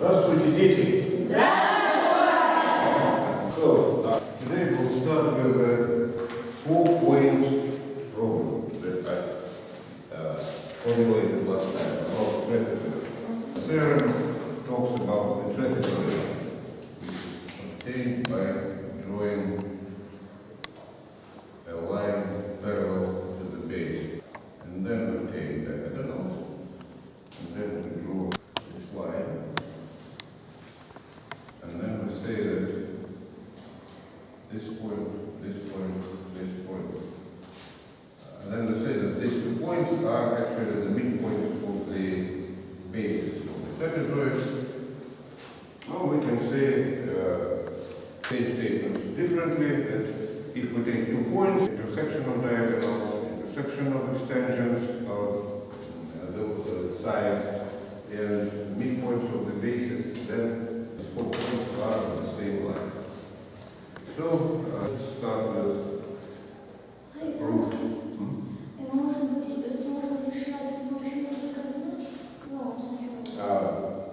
Здравствуйте, дети! Здравствуйте! crucified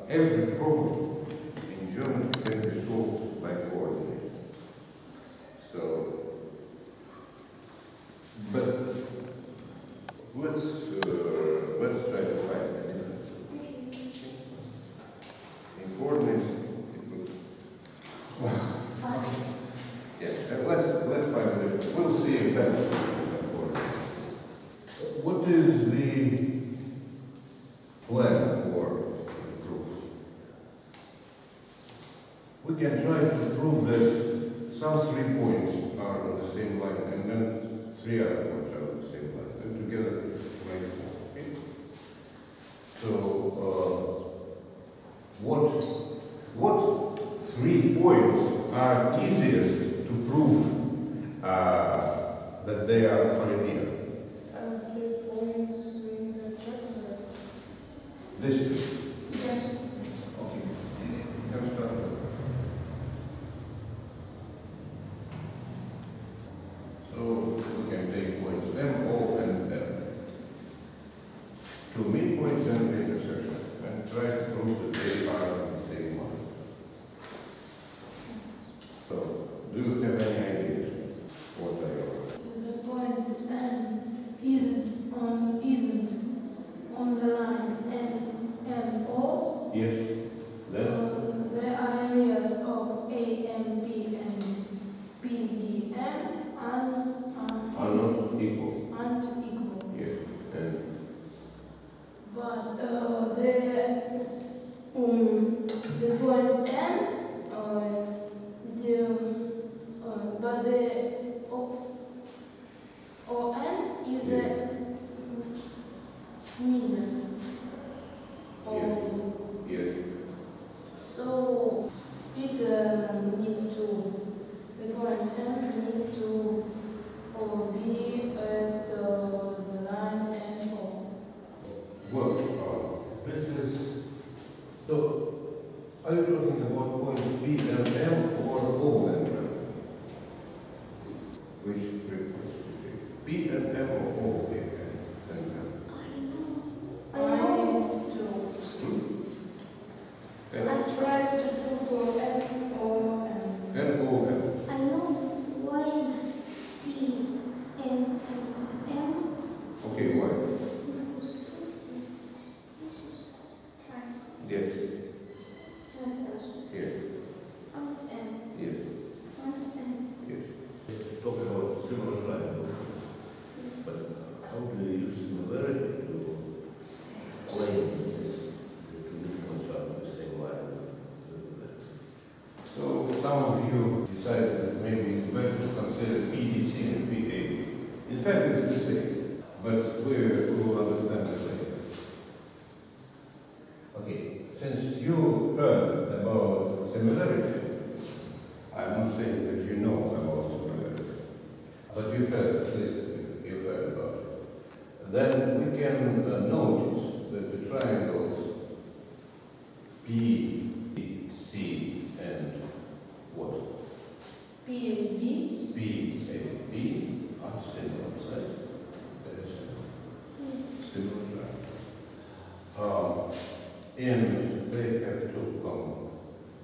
every problem prove that some three points are on the same line and then three other points are on the same line. Then together make four. Okay? So uh, what what three points are easiest to prove uh, that they are collinear? Uh, the points in the triangle. This. the point P and M of O. B, are symbols, right? That is yes. symbol um, and they have two common,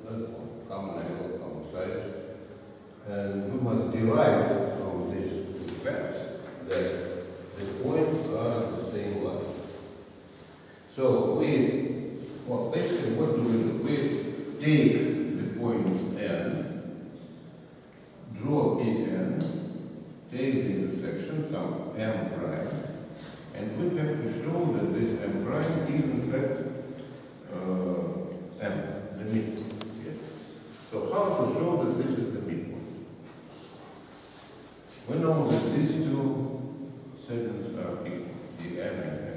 not common angle, common sides. And we must derive from these facts that the points are the same one. So we, well, basically what do we do? We take m prime, and we have to show that this m prime is in fact uh, m, the midpoint. Yes. So how to show that this is the midpoint? We know that these two segments are equal, the m and m.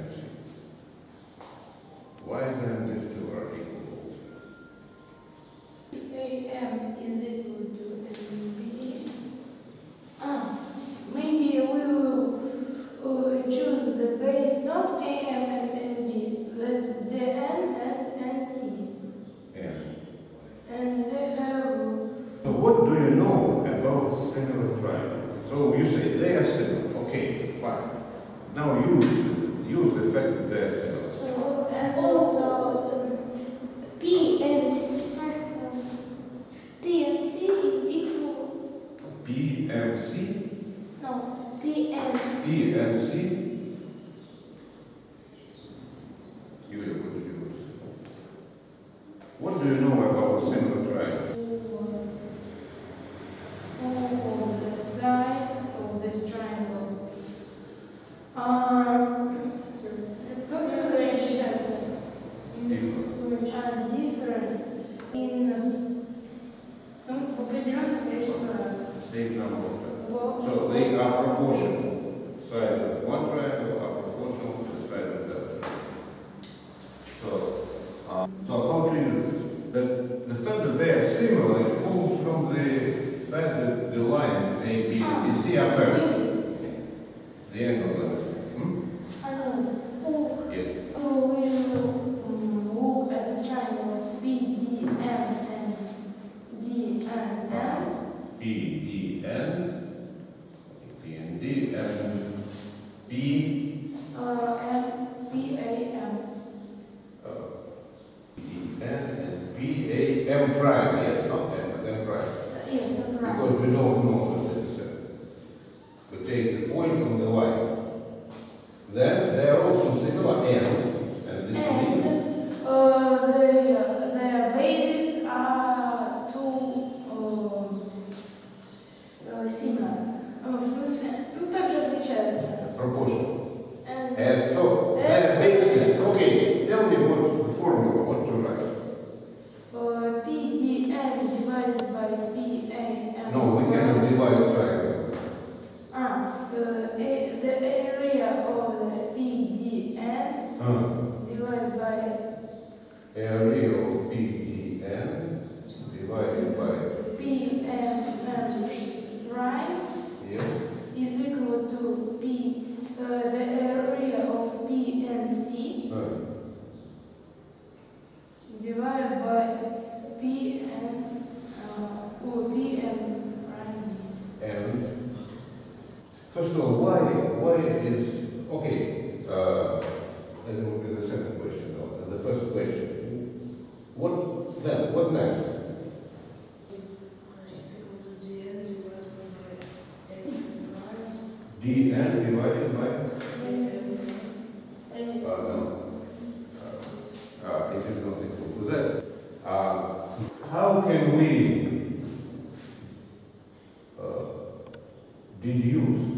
what do you know about several tribes? So you say they are several. Okay, fine. Now use, use the fact that they are several. сильно. А, в смысле? Ну, также отличается. Похоже. how can we uh, deduce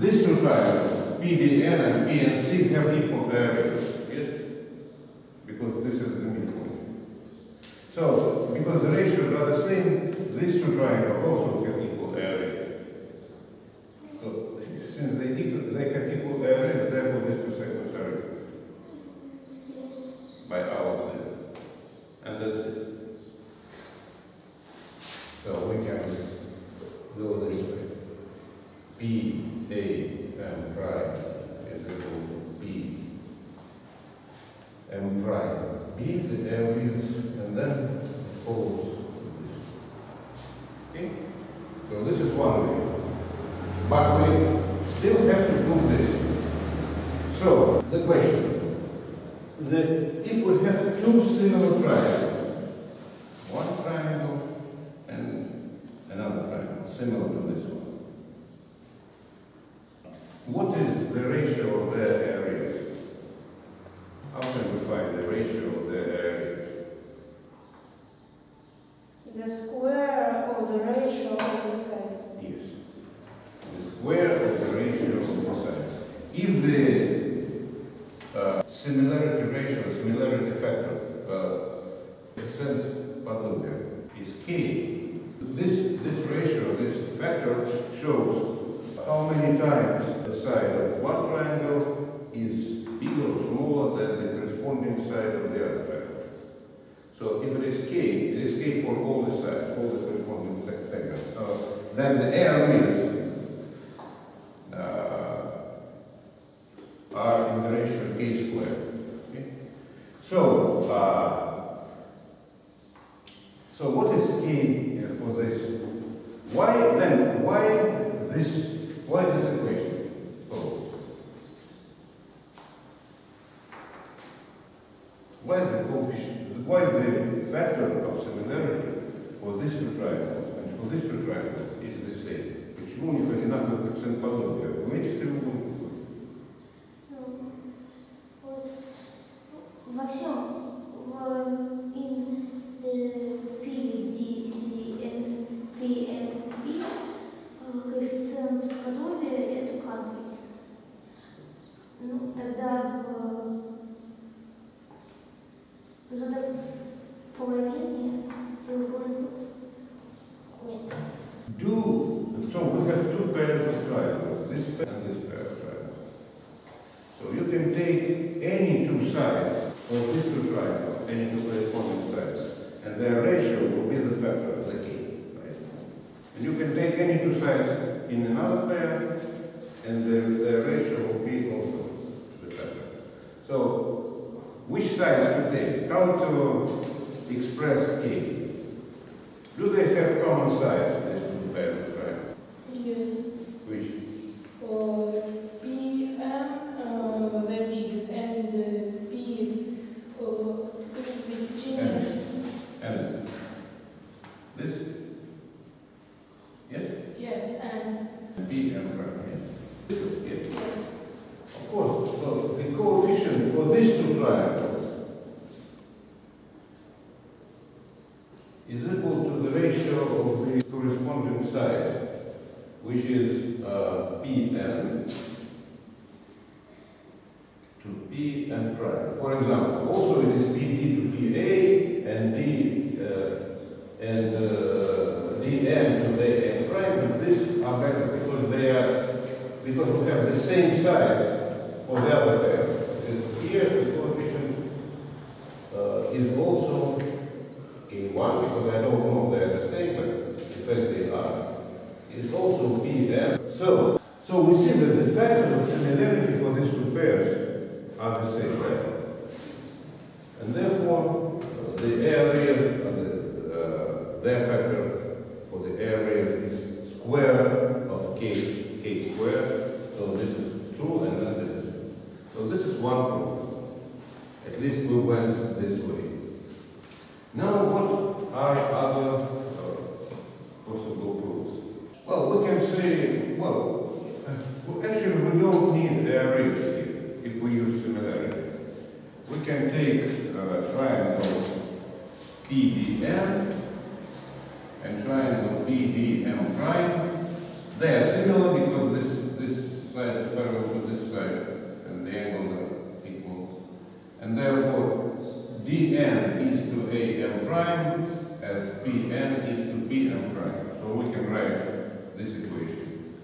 these two triangles, PDN and PNC, have equal areas, yes? Because this is the midpoint. So, because the ratios are the same, these two triangles also have equal areas. So, since they, equal, they have equal areas, therefore these two segments are equal Yes. by our plan. And that's it. So we can go this way. B, A, M prime is equal to B. M prime. B, the is, and then this. Okay? So this is one way. But we still have to do this. So, the question, the, if we have two similar triangles, one triangle and another triangle, similar to this one, what is the ratio of their areas? How can we find the ratio of their areas? The square of the ratio of the sides. Yes. The square of the ratio of the sides. If the uh, similarity ratio, similarity factor, percent Patoglia is k, this, this ratio, this factor shows how many times the side of one triangle is bigger or smaller than the corresponding side of the other triangle. So if it is k, it is k for all the sides, all the corresponding se- segments. So then the areas uh, are in the ratio k squared. Okay? So, uh, so what is k uh, for this? Why then, why this, why this equation follows? Why the coefficient, why the factor of similarity for this two Но здесь прекрасно, здесь здесь. Почему у них одинаковый коэффициент подобия? В этих треугольниках in another pair, and the, their ratio will be also the factor. So, which sides to take? How to express k? Do they have common sides, these two pairs of triangles? Yes. Which? Uh, PM, uh, the big, and uh, P, uh, with G. And, and this? Yes? Yes, and B and prime, yes? Yes. yes. Of course, so the coefficient for these two is equal to the ratio of the corresponding sides, which is uh, Pn to Pn prime. For example, also it is Pd to Pa and D uh, and uh, Dn to Dn prime, but these are better because they are because we have the same size for the other pair. And Here the coefficient uh, is also in one because I don't know they're the same, but in fact they are. It's also Pn. So, so we see that the factors of similarity for these two pairs are the same, right? And therefore, uh, the areas, uh, the, uh, their factor for the areas is square of k, k squared. So this is true and then this is true. So this is one proof. At least we went this way. Now what are other uh, possible proofs? Well, we can say, well, uh, well, actually we don't need areas here if we use similarity. we can take uh, triangle PDN and triangle PDM prime. They are similar because this side is parallel to this side and the angles are equal. And therefore, DN is to AM prime as PN is to PM prime. So we can write this equation.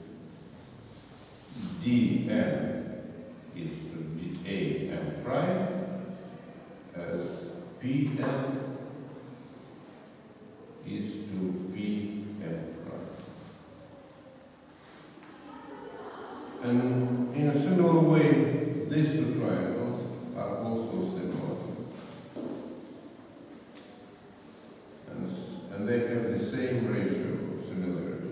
DN is to AM prime as PM is to PM prime. And in a similar way, these two triangles are also similar. And, s- and they have the same ratio of similarity.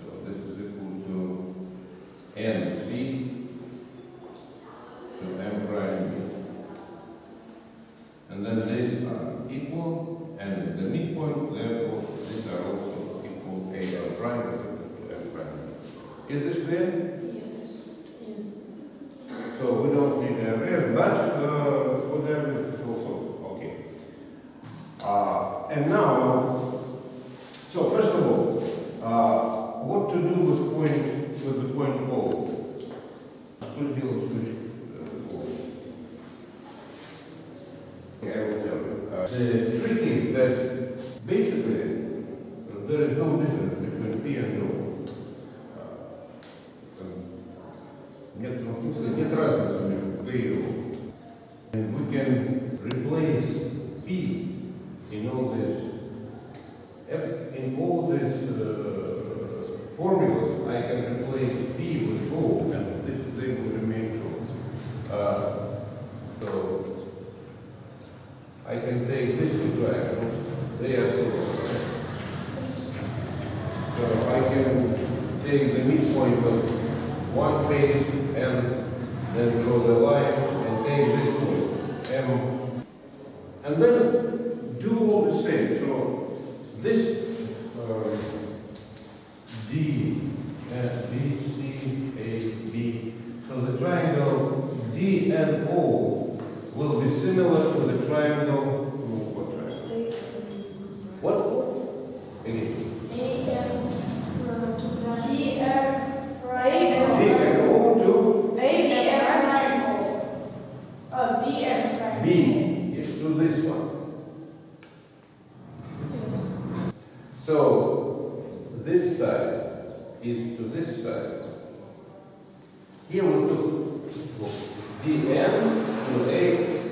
So this is equal to NC to M prime B. And then these are equal, and the midpoint, therefore, these are also equal, A L prime is equal to M prime. Is this clear? Yes. Yes. So we don't need a rest, but uh, whatever, also, okay. Similar to the triangle, what triangle? What? Again. B is to this one. So this side is to this side. Here we took dn to a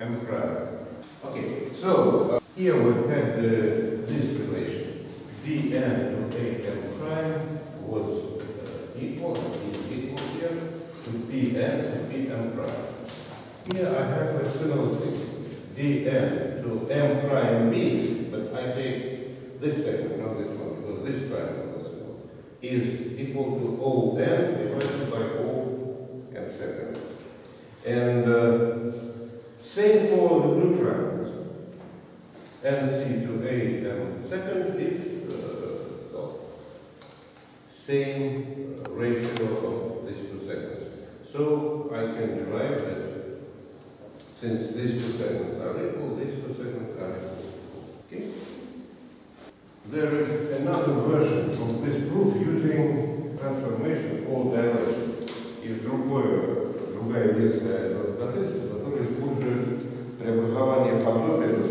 m prime. Okay, so uh, here we had uh, this relation. dn to a m prime was uh, equal, is equal here to dn to pm prime. Here I have a similar thing. dn to m prime b, but I take this segment, not this one, because this triangle is, is equal to O n divided by O and second. And uh, same for the blue triangles. NC to A and second is uh, well, same uh, ratio of these two segments. So I can derive that since these two segments are equal, these two segments are equal. Okay? There is another version of this proof using transformation called dialectic. Есть другое, другая версия этого доказательства, которая использует Father,